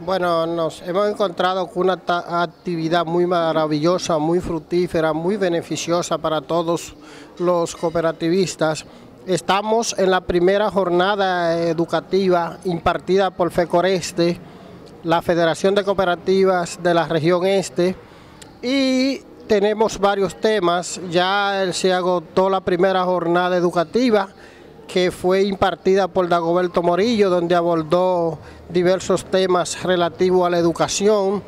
Bueno, nos hemos encontrado con una actividad muy maravillosa, muy fructífera, muy beneficiosa para todos los cooperativistas. Estamos en la primera jornada educativa impartida por FECORESTE, la Federación de Cooperativas de la Región Este, y tenemos varios temas. Ya se agotó la primera jornada educativa que fue impartida por Dagoberto Morillo, donde abordó diversos temas relativos a la educación.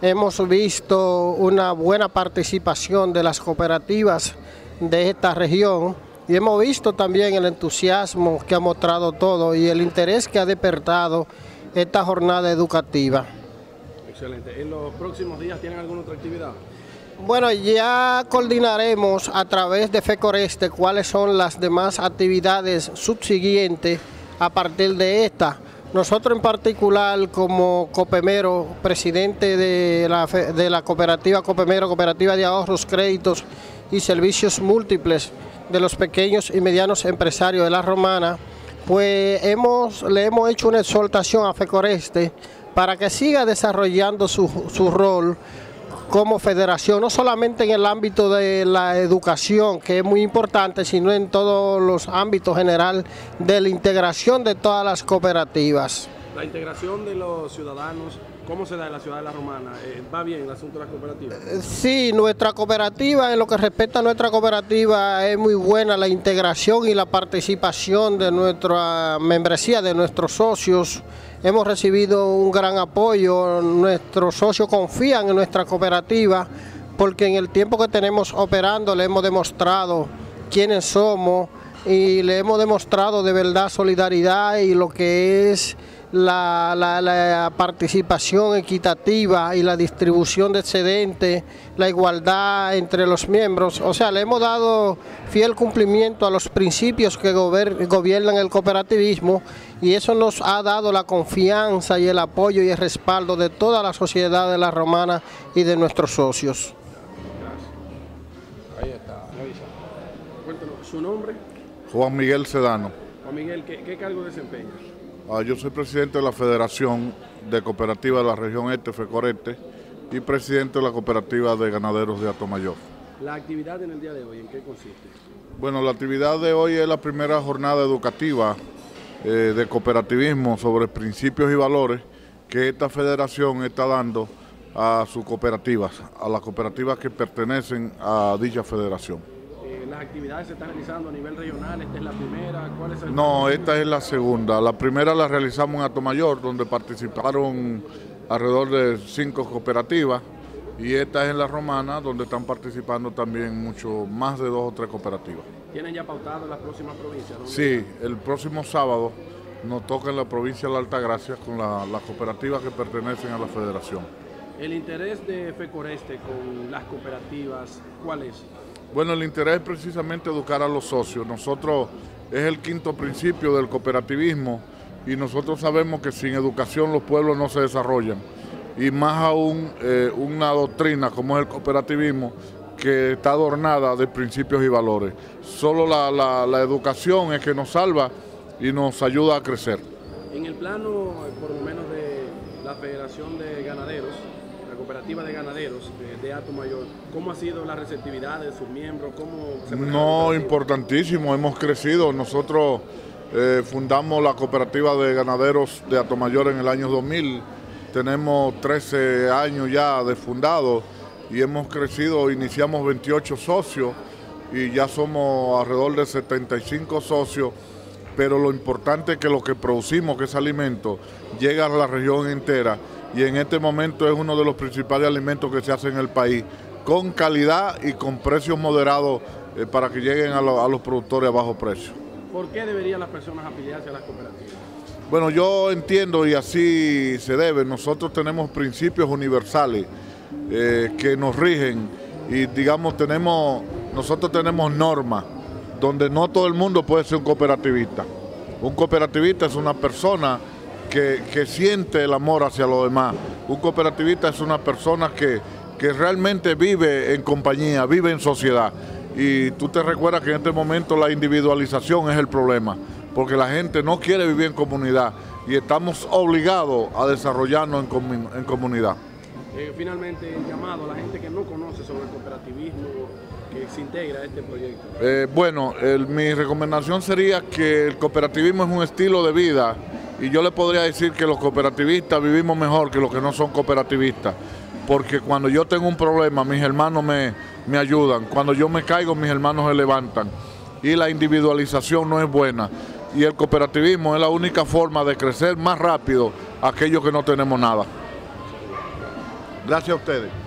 Hemos visto una buena participación de las cooperativas de esta región y hemos visto también el entusiasmo que ha mostrado todo y el interés que ha despertado esta jornada educativa. Excelente. ¿En los próximos días tienen alguna otra actividad? Bueno, ya coordinaremos a través de FECORESTE cuáles son las demás actividades subsiguientes a partir de esta. Nosotros en particular como Copemero, presidente de la, de la cooperativa Copemero, Cooperativa de Ahorros, Créditos y Servicios Múltiples de los pequeños y medianos empresarios de la Romana, pues hemos, le hemos hecho una exhortación a FECORESTE para que siga desarrollando su, su rol como federación, no solamente en el ámbito de la educación, que es muy importante, sino en todos los ámbitos general de la integración de todas las cooperativas. La integración de los ciudadanos, ¿cómo se da en la ciudad de La Romana? Eh, ¿Va bien el asunto de las cooperativas? Eh, sí, nuestra cooperativa, en lo que respecta a nuestra cooperativa, es muy buena la integración y la participación de nuestra membresía, de nuestros socios. Hemos recibido un gran apoyo, nuestros socios confían en nuestra cooperativa porque en el tiempo que tenemos operando le hemos demostrado quiénes somos y le hemos demostrado de verdad solidaridad y lo que es la, participación equitativa y la distribución de excedentes, la igualdad entre los miembros. O sea, le hemos dado fiel cumplimiento a los principios que gobiernan el cooperativismo y eso nos ha dado la confianza y el apoyo y el respaldo de toda la sociedad de la romana y de nuestros socios. Ahí está. Cuéntanos, ¿su nombre? Juan Miguel Sedano. Juan Miguel, ¿qué, qué cargo desempeña? Ah, yo soy presidente de la Federación de Cooperativas de la Región Este, FECORETE, y presidente de la Cooperativa de Ganaderos de Atomayor. ¿La actividad en el día de hoy en qué consiste? Bueno, la actividad de hoy es la primera jornada educativa eh, de cooperativismo sobre principios y valores que esta federación está dando a sus cooperativas, a las cooperativas que pertenecen a dicha federación las actividades se están realizando a nivel regional, esta es la primera, ¿cuál es el No, esta es la segunda. La primera la realizamos en Atomayor, donde participaron alrededor de cinco cooperativas, y esta es en La Romana, donde están participando también mucho más de dos o tres cooperativas. ¿Tienen ya pautado las próximas provincias? Sí, el próximo sábado nos toca en la provincia de la Altagracia con las cooperativas que pertenecen a la federación. ¿El interés de FECORESTE con las cooperativas cuál es? Bueno, el interés es precisamente educar a los socios. Nosotros es el quinto principio del cooperativismo y nosotros sabemos que sin educación los pueblos no se desarrollan. Y más aún eh, una doctrina como es el cooperativismo que está adornada de principios y valores. Solo la, la educación es que nos salva y nos ayuda a crecer. En el plano, por lo menos de la Federación de Ganaderos, cooperativa de ganaderos de, Ato Mayor, ¿cómo ha sido la receptividad de sus miembros? ¿Cómo no, importantísimo, hemos crecido. Nosotros eh, fundamos la cooperativa de ganaderos de Mayor en el año 2000. Tenemos 13 años ya de fundado y hemos crecido, iniciamos 28 socios y ya somos alrededor de 75 socios pero lo importante es que lo que producimos, que es alimento, llega a la región entera y en este momento es uno de los principales alimentos que se hace en el país, con calidad y con precios moderados eh, para que lleguen a, los productores a bajo precio. ¿Por qué deberían las personas afiliarse a las cooperativas? Bueno, yo entiendo y así se debe. Nosotros tenemos principios universales eh, que nos rigen y digamos tenemos, nosotros tenemos normas donde no todo el mundo puede ser un cooperativista. Un cooperativista es una persona que, siente el amor hacia los demás. Un cooperativista es una persona que, que realmente vive en compañía, vive en sociedad. Y tú te recuerdas que en este momento la individualización es el problema. porque la gente no quiere vivir en comunidad y estamos obligados a desarrollarnos en, comunidad. Eh, finalmente, el llamado a la gente que no conoce sobre el cooperativismo que se integra a este proyecto. Eh, bueno, mi recomendación sería que el cooperativismo es un estilo de vida y yo le podría decir que los cooperativistas vivimos mejor que los que no son cooperativistas, porque cuando yo tengo un problema, mis hermanos me, me ayudan, cuando yo me caigo, mis hermanos se levantan y la individualización no es buena y el cooperativismo es la única forma de crecer más rápido aquellos que no tenemos nada. Gracias a ustedes.